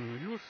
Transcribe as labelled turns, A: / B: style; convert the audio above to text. A: just